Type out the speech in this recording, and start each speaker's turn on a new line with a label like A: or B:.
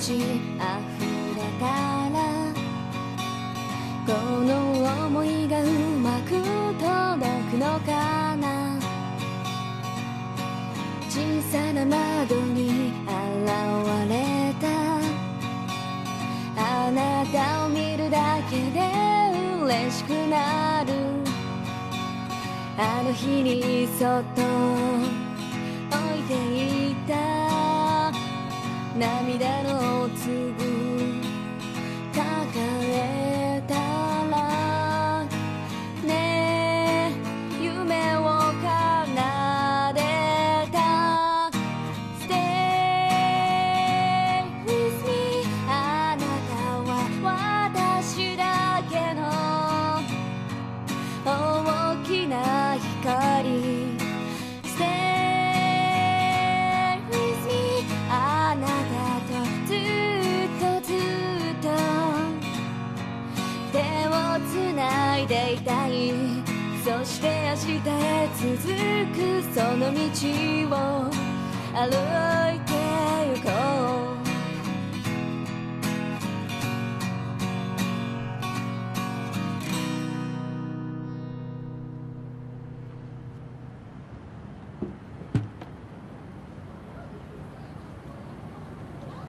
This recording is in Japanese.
A: し溢れたらこの想いがうまく届くのかな？小さな窓に現れた。あなたを見るだけで嬉しくなる。あの日にそっと置いていた。涙の to be 手をつないでいたい。そして明日へ続くその道を歩いて